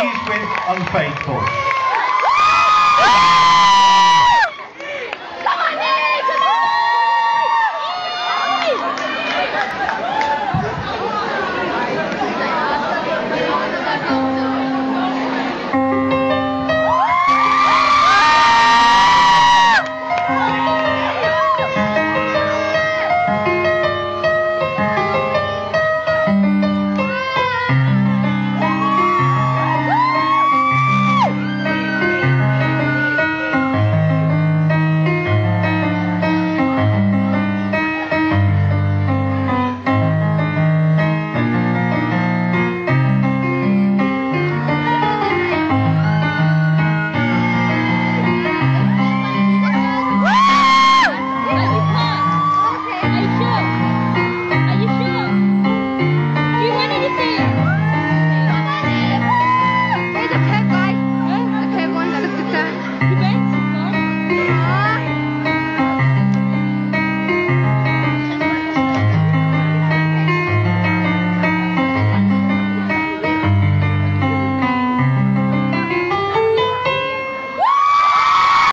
pleased with Unfaithful.